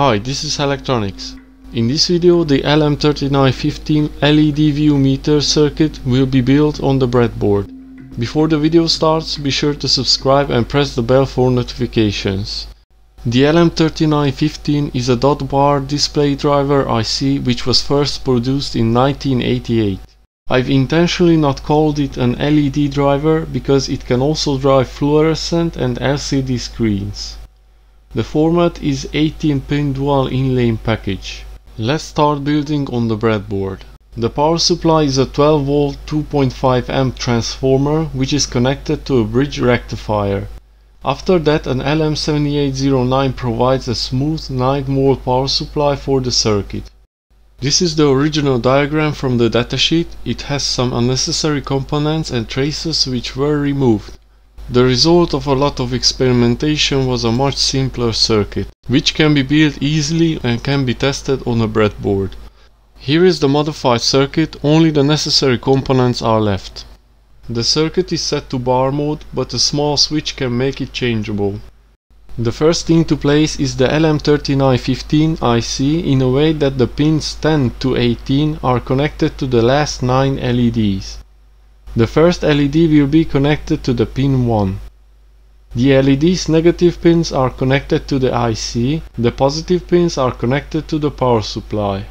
Hi, this is Helectronics. In this video the LM3915 LED VU meter circuit will be built on the breadboard. Before the video starts, be sure to subscribe and press the bell for notifications. The LM3915 is a dot bar display driver IC which was first produced in 1988. I've intentionally not called it an LED driver because it can also drive fluorescent and LCD screens. The format is 18 pin dual in-line package. Let's start building on the breadboard. The power supply is a 12 volt 2.5 amp transformer which is connected to a bridge rectifier. After that an LM7809 provides a smooth 9 volt power supply for the circuit. This is the original diagram from the datasheet, it has some unnecessary components and traces which were removed. The result of a lot of experimentation was a much simpler circuit, which can be built easily and can be tested on a breadboard. Here is the modified circuit, only the necessary components are left. The circuit is set to bar mode, but a small switch can make it changeable. The first thing to place is the LM3915 IC in a way that the pins 10 to 18 are connected to the last 9 LEDs. The first LED will be connected to the pin 1. The LED's negative pins are connected to the IC, the positive pins are connected to the power supply.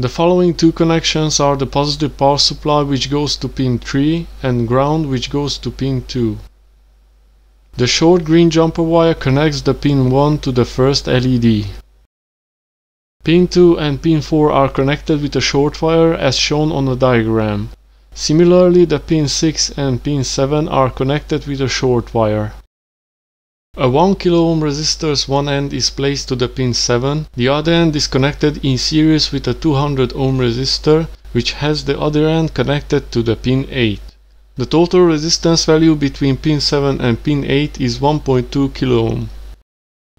The following two connections are the positive power supply which goes to pin 3 and ground which goes to pin 2. The short green jumper wire connects the pin 1 to the first LED. Pin 2 and pin 4 are connected with a short wire as shown on the diagram. Similarly, the pin 6 and pin 7 are connected with a short wire. A 1 kΩ resistor's one end is placed to the pin 7, the other end is connected in series with a 200 ohm resistor, which has the other end connected to the pin 8. The total resistance value between pin 7 and pin 8 is 1.2 kΩ.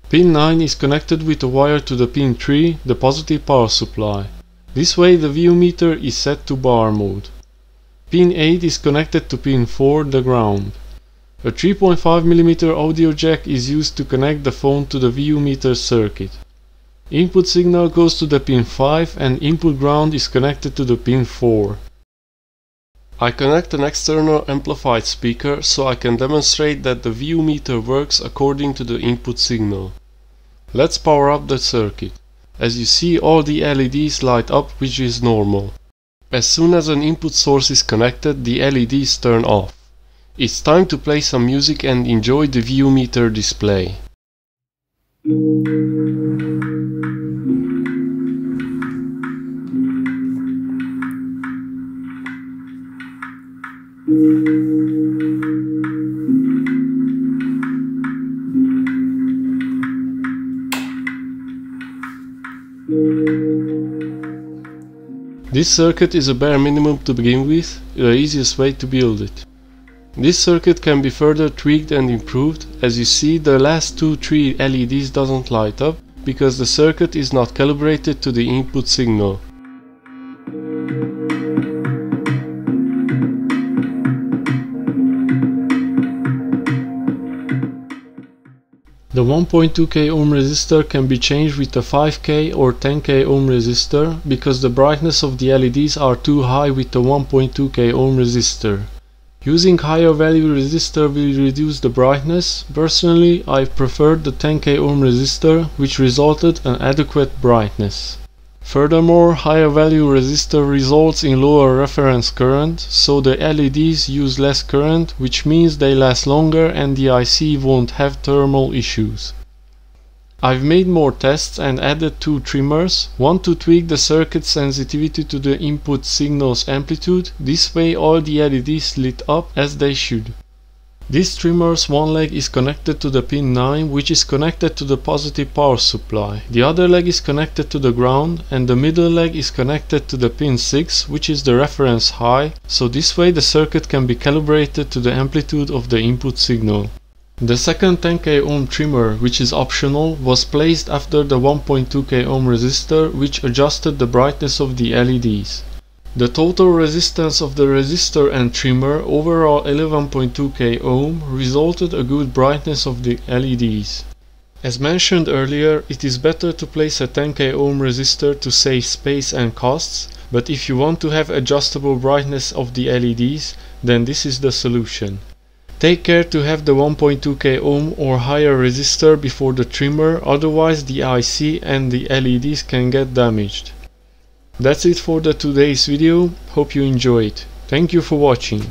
Pin 9 is connected with a wire to the pin 3, the positive power supply. This way the VU meter is set to bar mode. Pin 8 is connected to pin 4, the ground. A 3.5mm audio jack is used to connect the phone to the VU meter circuit. Input signal goes to the pin 5 and input ground is connected to the pin 4. I connect an external amplified speaker so I can demonstrate that the VU meter works according to the input signal. Let's power up the circuit. As you see all the LEDs light up which is normal. As soon as an input source is connected the LEDs turn off. It's time to play some music and enjoy the VU meter display. This circuit is a bare minimum to begin with, the easiest way to build it. This circuit can be further tweaked and improved, as you see the last 2-3 LEDs doesn't light up, because the circuit is not calibrated to the input signal. The 1.2k ohm resistor can be changed with a 5k or 10k ohm resistor because the brightness of the LEDs are too high with the 1.2k ohm resistor. Using higher value resistor will reduce the brightness. Personally, I preferred the 10k ohm resistor which resulted an adequate brightness. Furthermore, higher value resistor results in lower reference current, so the LEDs use less current, which means they last longer and the IC won't have thermal issues. I've made more tests and added two trimmers, one to tweak the circuit sensitivity to the input signal's amplitude, this way all the LEDs lit up as they should. This trimmer's one leg is connected to the pin 9 which is connected to the positive power supply. The other leg is connected to the ground and the middle leg is connected to the pin 6 which is the reference high, so this way the circuit can be calibrated to the amplitude of the input signal. The second 10k ohm trimmer, which is optional, was placed after the 1.2k ohm resistor which adjusted the brightness of the LEDs. The total resistance of the resistor and trimmer, overall 11.2k ohm, resulted a good brightness of the LEDs. As mentioned earlier, it is better to place a 10k ohm resistor to save space and costs, but if you want to have adjustable brightness of the LEDs, then this is the solution. Take care to have the 1.2k ohm or higher resistor before the trimmer, otherwise the IC and the LEDs can get damaged. That's it for the today's video, hope you enjoyed. Thank you for watching.